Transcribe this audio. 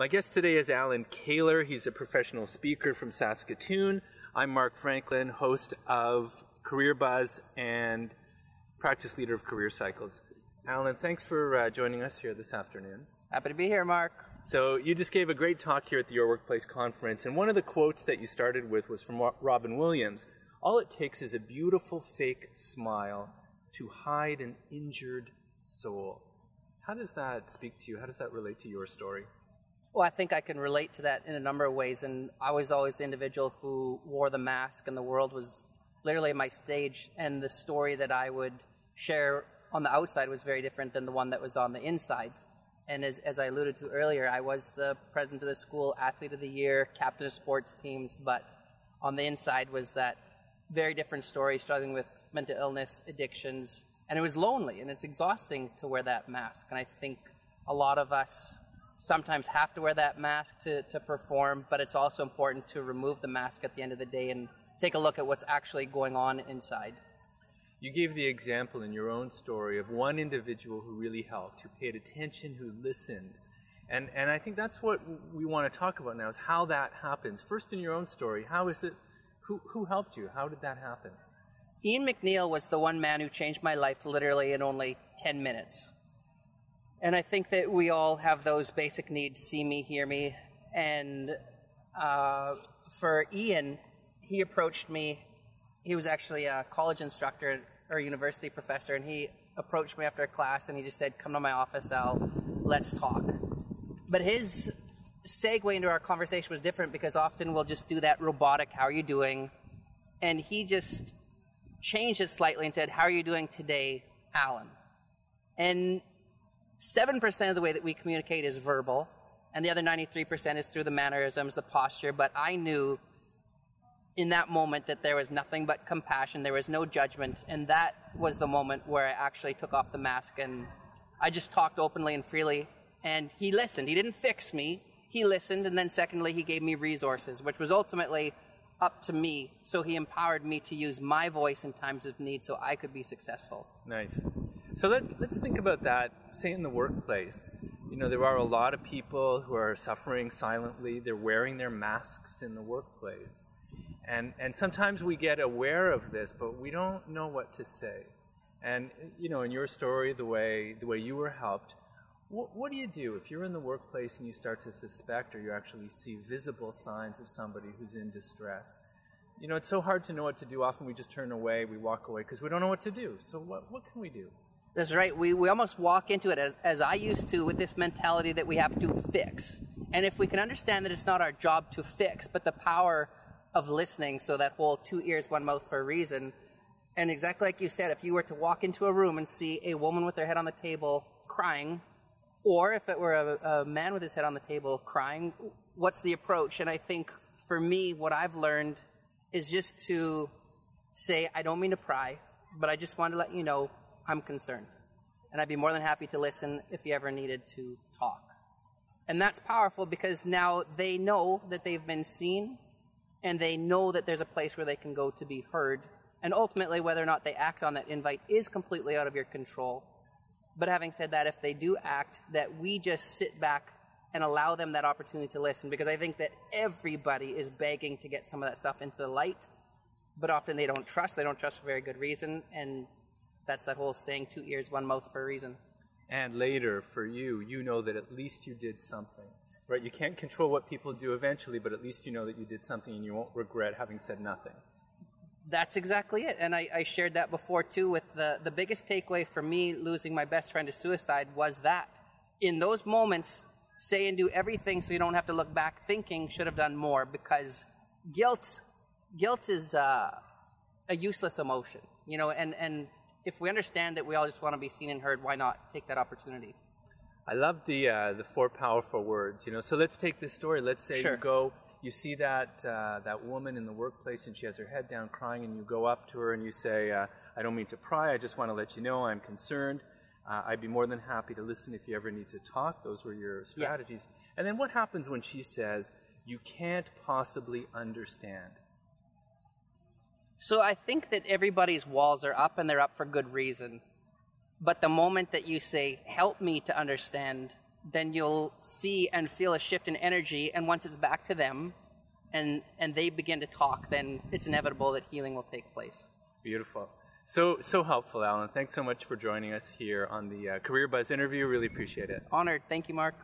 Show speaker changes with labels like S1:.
S1: My guest today is Allan Kehler. He's a professional speaker from Saskatoon. I'm Mark Franklin, host of Career Buzz and practice leader of Career Cycles. Allan, thanks for uh, joining us here this afternoon.
S2: Happy to be here, Mark.
S1: So, you just gave a great talk here at the Your Workplace conference, and one of the quotes that you started with was from Robin Williams All it takes is a beautiful fake smile to hide an injured soul. How does that speak to you? How does that relate to your story?
S2: Well, I think I can relate to that in a number of ways. And I was always the individual who wore the mask, and the world was literally my stage. And the story that I would share on the outside was very different than the one that was on the inside. And as, as I alluded to earlier, I was the president of the school, athlete of the year, captain of sports teams, but on the inside was that very different story, struggling with mental illness, addictions, and it was lonely and it's exhausting to wear that mask. And I think a lot of us sometimes have to wear that mask to, to perform, but it's also important to remove the mask at the end of the day and take a look at what's actually going on inside.
S1: You gave the example in your own story of one individual who really helped, who paid attention, who listened. And, and I think that's what we want to talk about now is how that happens. First, in your own story, how is it, who, who helped you? How did that happen?
S2: Ian McNeil was the one man who changed my life literally in only 10 minutes. And I think that we all have those basic needs see me, hear me. And uh, for Ian, he approached me. He was actually a college instructor or university professor, and he approached me after a class and he just said, Come to my office, Al, let's talk. But his segue into our conversation was different because often we'll just do that robotic, How are you doing? And he just changed it slightly and said, How are you doing today, Allan? And 7% of the way that we communicate is verbal, and the other 93% is through the mannerisms, the posture. But I knew in that moment that there was nothing but compassion, there was no judgment, and that was the moment where I actually took off the mask and I just talked openly and freely. And he listened. He didn't fix me, he listened, and then secondly, he gave me resources, which was ultimately up to me. So he empowered me to use my voice in times of need so I could be successful.
S1: Nice. So let, let's think about that, say in the workplace. You know, there are a lot of people who are suffering silently, they're wearing their masks in the workplace. And, and sometimes we get aware of this, but we don't know what to say. And, you know, in your story, the way, the way you were helped, what, what do you do if you're in the workplace and you start to suspect or you actually see visible signs of somebody who's in distress? You know, it's so hard to know what to do. Often we just turn away, we walk away because we don't know what to do. So, what, what can we do?
S2: That's right. We, we almost walk into it as, as I used to with this mentality that we have to fix. And if we can understand that it's not our job to fix, but the power of listening, so that whole two ears, one mouth for a reason. And exactly like you said, if you were to walk into a room and see a woman with her head on the table crying, or if it were a, a man with his head on the table crying, what's the approach? And I think for me, what I've learned is just to say, I don't mean to pry, but I just want to let you know I'm concerned. And I'd be more than happy to listen if you ever needed to talk. And that's powerful because now they know that they've been seen and they know that there's a place where they can go to be heard. And ultimately, whether or not they act on that invite is completely out of your control. But having said that, if they do act, that we just sit back and allow them that opportunity to listen because I think that everybody is begging to get some of that stuff into the light, but often they don't trust. They don't trust for very good reason, and that's that whole saying, two ears, one mouth for a reason.
S1: And later, for you, you know that at least you did something. Right? You can't control what people do eventually, but at least you know that you did something and you won't regret having said nothing.
S2: That's exactly it. And I, I shared that before too with the, the biggest takeaway for me losing my best friend to suicide was that. In those moments, say and do everything so you don't have to look back thinking should have done more because guilt guilt is uh, a useless emotion you know and, and if we understand that we all just want to be seen and heard, why not take that opportunity?
S1: I love the uh, the four powerful words. You know, so let's take this story. Let's say sure. you go, you see that uh, that woman in the workplace, and she has her head down, crying, and you go up to her and you say, uh, "I don't mean to pry. I just want to let you know I'm concerned. Uh, I'd be more than happy to listen if you ever need to talk." Those were your strategies. Yeah. And then what happens when she says, "You can't possibly understand"?
S2: So I think that everybody's walls are up and they're up for good reason. But the moment that you say, help me to understand, then you'll see and feel a shift in energy. And once it's back to them, and and they begin to talk, then it's inevitable that healing will take place.
S1: Beautiful. So so helpful, Allan. Thanks so much for joining us here on the uh, Career Buzz interview. Really appreciate it.
S2: Honored. Thank you, Mark.